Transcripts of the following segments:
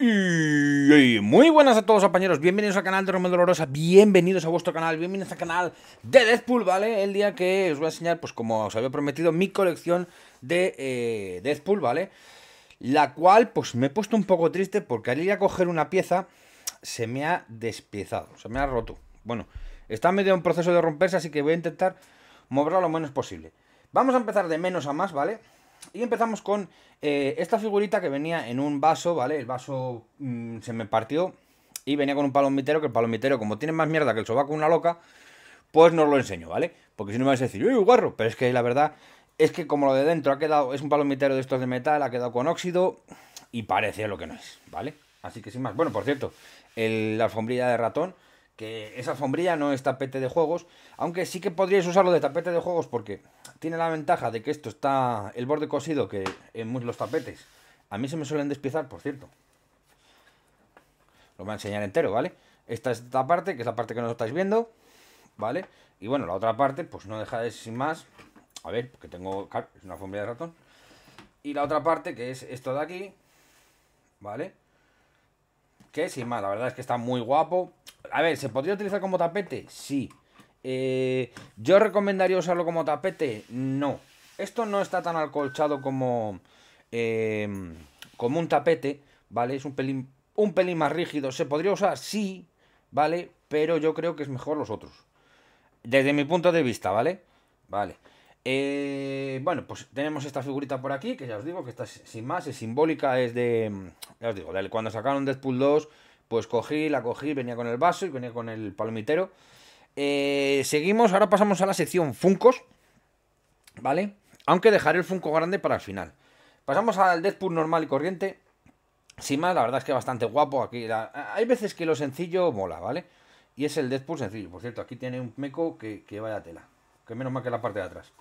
Y muy buenas a todos compañeros, bienvenidos al canal de Romero Dolorosa, bienvenidos a vuestro canal, bienvenidos al canal de Deadpool, ¿vale? El día que os voy a enseñar, pues como os había prometido, mi colección de eh, Deadpool, ¿vale? La cual, pues me he puesto un poco triste porque al ir a coger una pieza, se me ha despiezado, se me ha roto. Bueno, está medio en proceso de romperse, así que voy a intentar moverlo lo menos posible. Vamos a empezar de menos a más, ¿vale? Y empezamos con eh, esta figurita que venía en un vaso, ¿vale? El vaso mm, se me partió y venía con un palomitero, que el palomitero, como tiene más mierda que el sobaco una loca, pues no lo enseño, ¿vale? Porque si no me vais a decir, ¡uy, guarro! Pero es que la verdad es que como lo de dentro ha quedado, es un palomitero de estos de metal, ha quedado con óxido y parece lo que no es, ¿vale? Así que sin más. Bueno, por cierto, la alfombrilla de ratón que esa alfombrilla no es tapete de juegos, aunque sí que podríais usarlo de tapete de juegos porque tiene la ventaja de que esto está el borde cosido que en los tapetes a mí se me suelen despiezar, por cierto. Lo voy a enseñar entero, ¿vale? Esta es esta parte, que es la parte que no estáis viendo, ¿vale? Y bueno, la otra parte, pues no deja de sin más. A ver, porque tengo... es una alfombrilla de ratón. Y la otra parte, que es esto de aquí, ¿vale? Que sin más, la verdad es que está muy guapo. A ver, ¿se podría utilizar como tapete? Sí. Eh, ¿Yo recomendaría usarlo como tapete? No. Esto no está tan alcolchado como, em, como un tapete, ¿vale? Es un pelín, un pelín más rígido. ¿Se podría usar? Sí, ¿vale? Pero yo creo que es mejor los otros. Desde mi punto de vista, ¿vale? Vale. Eh, bueno, pues tenemos esta figurita por aquí, que ya os digo que está sin más, es simbólica, es de... Ya os digo, cuando sacaron Deadpool 2 pues cogí, la cogí, venía con el vaso y venía con el palomitero. Eh, seguimos, ahora pasamos a la sección Funcos, ¿vale? Aunque dejaré el Funko grande para el final. Pasamos al Deadpool normal y corriente. Sin más, la verdad es que bastante guapo. Aquí hay veces que lo sencillo mola, ¿vale? Y es el Deadpool sencillo. Por cierto, aquí tiene un meco que, vaya tela. Que menos mal que la parte de atrás.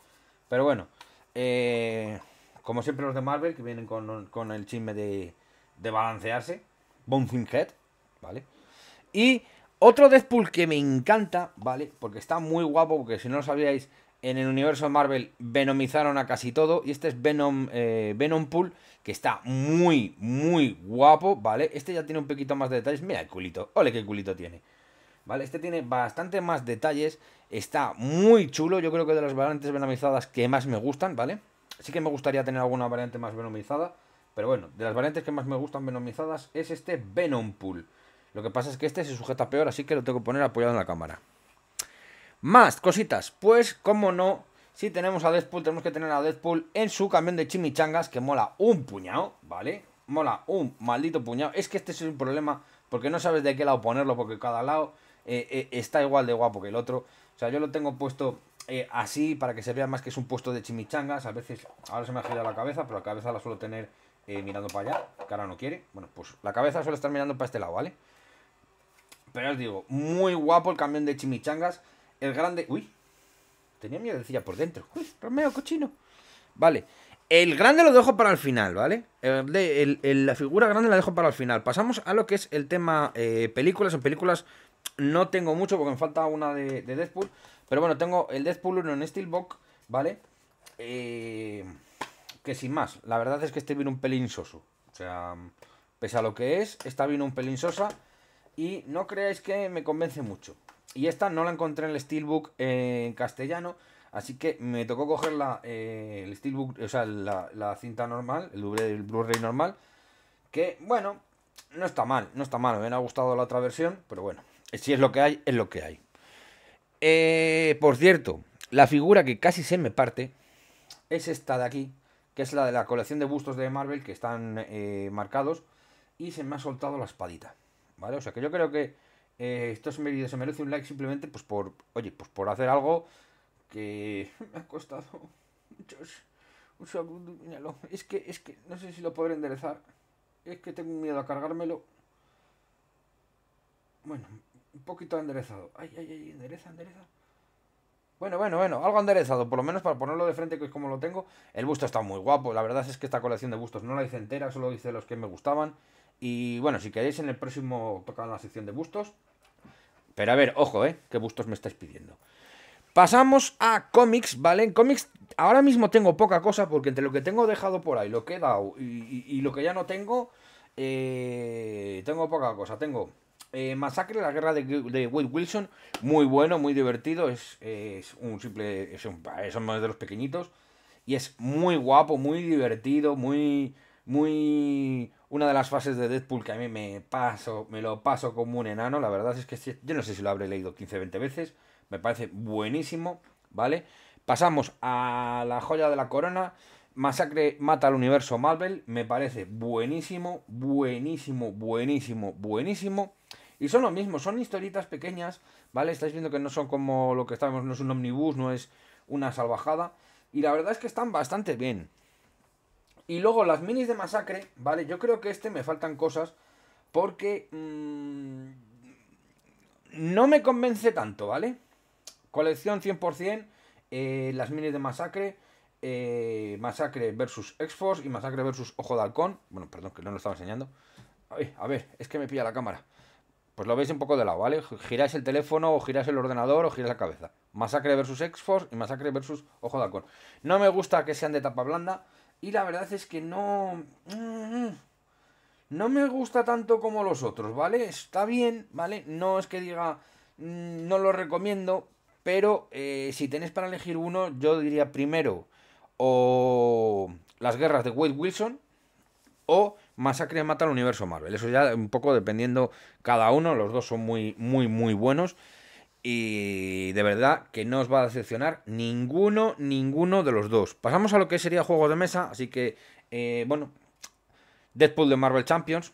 Pero bueno, eh, como siempre los de Marvel, que vienen con, el chisme de, de balancearse. Bouncing Head. ¿Vale? Y otro Deadpool que me encanta, ¿vale? Porque está muy guapo, porque si no lo sabíais, en el universo Marvel venomizaron a casi todo. Y este es Venom, eh, Venom Pool, que está muy, muy guapo, ¿vale? Este ya tiene un poquito más de detalles. Mira el culito, ole qué culito tiene. ¿Vale? Este tiene bastante más detalles, está muy chulo, yo creo que de las variantes venomizadas que más me gustan, ¿vale? Sí que me gustaría tener alguna variante más venomizada, pero bueno, de las variantes que más me gustan venomizadas es este Venom Pool. Lo que pasa es que este se sujeta peor, así que lo tengo que poner apoyado en la cámara. Más cositas. Pues, como no, si tenemos a Deadpool, tenemos que tener a Deadpool en su camión de chimichangas, que mola un puñado, ¿vale? Mola un maldito puñado. Es que este es un problema, porque no sabes de qué lado ponerlo, porque cada lado eh, eh, está igual de guapo que el otro. O sea, yo lo tengo puesto eh, así para que se vea más que es un puesto de chimichangas. A veces, ahora se me ha girado la cabeza, pero la cabeza la suelo tener mirando para allá, que ahora no quiere. Bueno, pues la cabeza suele estar mirando para este lado, ¿vale? Pero os digo, muy guapo el camión de chimichangas. El grande. Uy, tenía miedo decía por dentro. Uy, Romeo, cochino. Vale. El grande lo dejo para el final, ¿vale? la figura grande la dejo para el final. Pasamos a lo que es el tema eh, películas. En películas no tengo mucho porque me falta una de, Deadpool. Pero bueno, tengo el Deadpool 1 en Steelbook, ¿vale? Eh, que sin más, la verdad es que este viene un pelín soso. O sea, pese a lo que es, esta vino un pelín sosa. Y no creáis que me convence mucho. Y esta no la encontré en el Steelbook en castellano. Así que me tocó coger la, eh, el Steelbook, o sea, la, cinta normal, el Blu-ray normal. Que, bueno, no está mal, no está mal. Me ha gustado la otra versión, pero bueno, si es lo que hay, es lo que hay. Eh, por cierto, la figura que casi se me parte es esta de aquí, que es la de la colección de bustos de Marvel que están eh, marcados. Y se me ha soltado la espadita. ¿Vale? O sea que yo creo que eh, esto se merece, un like simplemente pues por, oye, pues por hacer algo que me ha costado muchos, mucho Es que, es que no sé si lo podré enderezar. Es que tengo miedo a cargármelo. Bueno, un poquito enderezado. Ay, ay, ay, endereza, endereza. Bueno, bueno, bueno, algo enderezado, por lo menos para ponerlo de frente, que es como lo tengo. El busto está muy guapo, la verdad es que esta colección de bustos no la hice entera, solo hice los que me gustaban. Y bueno, si queréis en el próximo tocar la sección de bustos. Pero a ver, ojo, ¿eh? ¿Qué bustos me estáis pidiendo? Pasamos a cómics, ¿vale? En cómics ahora mismo tengo poca cosa porque entre lo que tengo dejado por ahí, lo que he dado y, lo que ya no tengo, eh, tengo poca cosa. Tengo eh, Masacre, la guerra de, de Wilson. Muy bueno, muy divertido. Es, es un simple. Es un, son más de los pequeñitos. Y es muy guapo, muy divertido, muy. Muy. Una de las fases de Deadpool que a mí me paso. Me lo paso como un enano. La verdad es que yo no sé si lo habré leído 15-20 veces. Me parece buenísimo. ¿Vale? Pasamos a la joya de la corona. Masacre mata al universo Marvel. Me parece buenísimo, buenísimo, buenísimo, buenísimo. Y son lo mismo, son historitas pequeñas, ¿vale? Estáis viendo que no son como lo que estamos, no es un omnibus, no es una salvajada. Y la verdad es que están bastante bien. Y luego las minis de masacre, ¿vale? Yo creo que este me faltan cosas porque mmm, no me convence tanto, ¿vale? Colección 100%, eh, las minis de masacre, eh, masacre versus X-Force y masacre versus Ojo de Halcón. Bueno, perdón, que no lo estaba enseñando. A ver, es que me pilla la cámara. Pues lo veis un poco de lado, ¿vale? Giráis el teléfono o giráis el ordenador o giráis la cabeza. Masacre versus X-Force y Masacre versus Ojo de Halcón. No me gusta que sean de tapa blanda y la verdad es que no... No me gusta tanto como los otros, ¿vale? Está bien, ¿vale? No es que diga... Mm, no lo recomiendo, pero eh, si tenéis para elegir uno, yo diría primero o las guerras de Wade Wilson o Masacre mata al universo Marvel. Eso ya un poco dependiendo cada uno, los dos son muy, muy, muy buenos. Y de verdad que no os va a decepcionar ninguno, ninguno de los dos. Pasamos a lo que sería juegos de mesa. Así que, eh, bueno, Deadpool de Marvel Champions.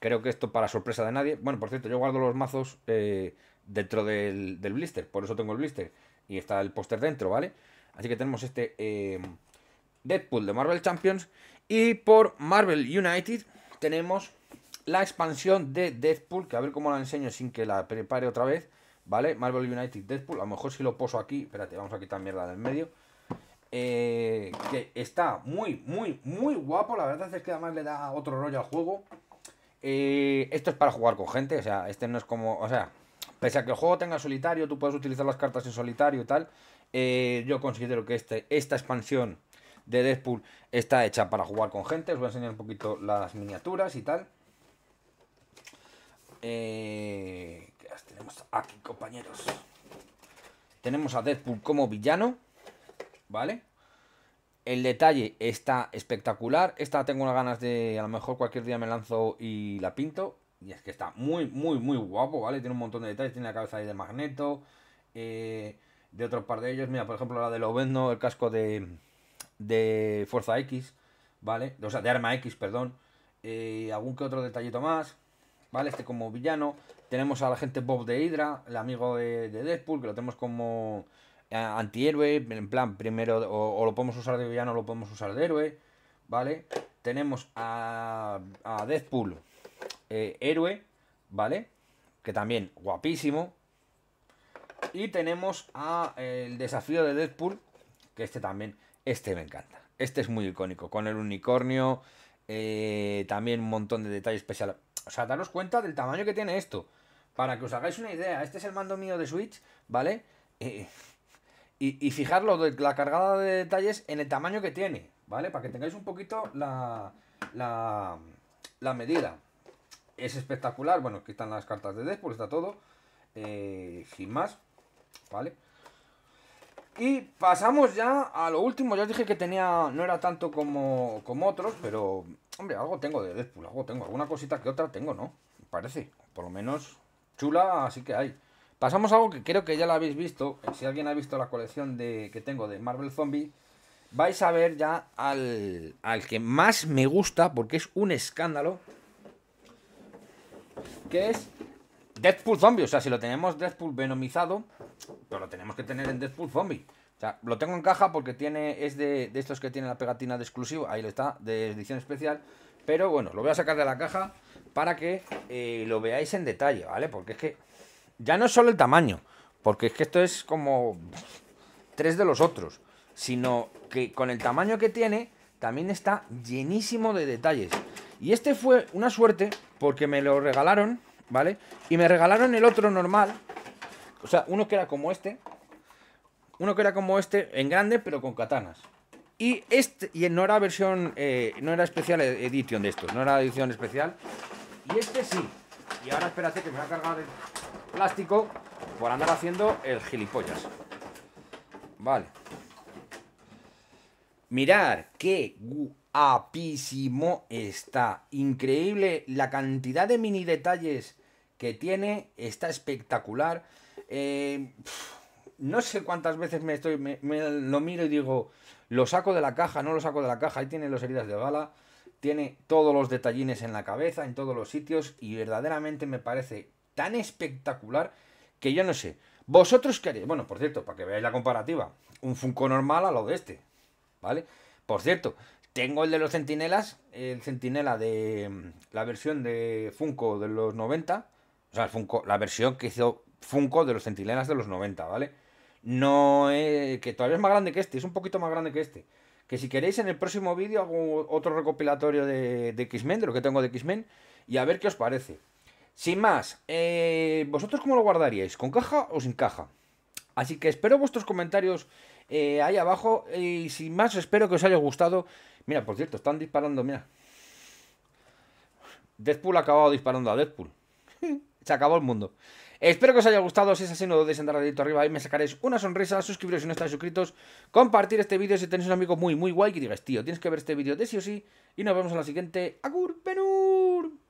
Creo que esto para sorpresa de nadie. Bueno, por cierto, yo guardo los mazos eh, dentro del, blister. Por eso tengo el blister. Y está el póster dentro, ¿vale? Así que tenemos este eh, Deadpool de Marvel Champions. Y por Marvel United tenemos la expansión de Deadpool, que a ver cómo la enseño sin que la prepare otra vez. ¿Vale? Marvel United Deadpool. A lo mejor si lo poso aquí. Espérate, vamos a quitar mierda del medio. Eh, que está muy, muy, muy guapo. La verdad es que además le da otro rollo al juego. Eh, esto es para jugar con gente. O sea, este no es como. O sea, pese a que el juego tenga solitario, tú puedes utilizar las cartas en solitario y tal. Eh, yo considero que este, esta expansión de Deadpool está hecha para jugar con gente. Os voy a enseñar un poquito las miniaturas y tal. Eh, ¿Qué tenemos aquí, compañeros? Tenemos a Deadpool como villano, ¿vale? El detalle está espectacular. Esta tengo unas ganas de, a lo mejor cualquier día me lanzo y la pinto. Y es que está muy, muy, muy guapo, ¿vale? Tiene un montón de detalles. Tiene la cabeza ahí de magneto. Eh, de otro par de ellos. Mira, por ejemplo, la de Lovendo, el casco de, de Fuerza X, ¿vale? O sea, de Arma X, perdón. Eh, algún que otro detallito más, ¿vale? Este como villano. Tenemos a la gente Bob de Hydra, el amigo de, Deadpool, que lo tenemos como eh, antihéroe, en plan, primero, o, lo podemos usar de villano o lo podemos usar de héroe, ¿vale? Tenemos a, Deadpool, eh, héroe, ¿vale? Que también guapísimo. Y tenemos a el desafío de Deadpool, que este también este me encanta. Este es muy icónico, con el unicornio, eh, también un montón de detalles especiales. O sea, daros cuenta del tamaño que tiene esto. Para que os hagáis una idea, este es el mando mío de Switch, ¿vale? Eh, y, y fijarlo de la cargada de detalles en el tamaño que tiene, ¿vale? Para que tengáis un poquito la, la, medida. Es espectacular, bueno, aquí están las cartas de Deadpool, está todo. Eh, sin más, ¿vale? Y pasamos ya a lo último. Ya os dije que tenía. No era tanto como, como otros, pero. Hombre, algo tengo de Deadpool. Algo tengo. Alguna cosita que otra tengo, ¿no? parece. Por lo menos chula, así que hay. Pasamos a algo que creo que ya lo habéis visto. Si alguien ha visto la colección de, que tengo de Marvel Zombie, vais a ver ya al, al que más me gusta, porque es un escándalo. Que es Deadpool Zombie. O sea, si lo tenemos Deadpool venomizado, pero lo tenemos que tener en Deadpool Zombie. O sea, lo tengo en caja porque tiene es de, estos que tiene la pegatina de exclusivo. Ahí lo está, de edición especial. Pero bueno, lo voy a sacar de la caja para que eh, lo veáis en detalle, ¿vale? Porque es que ya no es solo el tamaño, porque es que esto es como tres de los otros, sino que con el tamaño que tiene también está llenísimo de detalles. Y este fue una suerte porque me lo regalaron, ¿vale? Y me regalaron el otro normal, o sea, uno que era como este. Uno que era como este, en grande, pero con katanas. Y este, y no era versión, eh, no era especial edición de estos, no era edición especial. Y este sí. Y ahora espérate que me va a cargar el plástico por andar haciendo el gilipollas. Vale. Mirar qué guapísimo está. Increíble la cantidad de mini detalles que tiene. Está espectacular. Eh, no sé cuántas veces me estoy me, lo miro y digo, lo saco de la caja, no lo saco de la caja. Ahí tiene las heridas de bala. Tiene todos los detallines en la cabeza, en todos los sitios. Y verdaderamente me parece tan espectacular que yo no sé. ¿Vosotros queréis? Bueno, por cierto, para que veáis la comparativa. Un Funko normal a lo de este. ¿Vale? Por cierto, tengo el de los centinelas. El centinela de la versión de Funko de los 90. O sea, el Funko, la versión que hizo Funko de los centinelas de los 90, ¿vale? No es... Que todavía es más grande que este. Es un poquito más grande que este. Que si queréis en el próximo vídeo hago otro recopilatorio de, de X-Men, de lo que tengo de X-Men. Y a ver qué os parece. Sin más, eh, ¿vosotros cómo lo guardaríais? ¿Con caja o sin caja? Así que espero vuestros comentarios eh, ahí abajo. Y sin más, espero que os haya gustado. Mira, por cierto, están disparando, mira. Deadpool ha acabado disparando a Deadpool. Se acabó el mundo. Espero que os haya gustado. Si es así, no dudéis en dar dedito arriba. Ahí me sacaréis una sonrisa. Suscribiros si no estáis suscritos. Compartir este vídeo si tenéis un amigo muy, muy guay que digáis, tío, tienes que ver este vídeo de sí o sí. Y nos vemos en la siguiente. ¡Agur, Penur!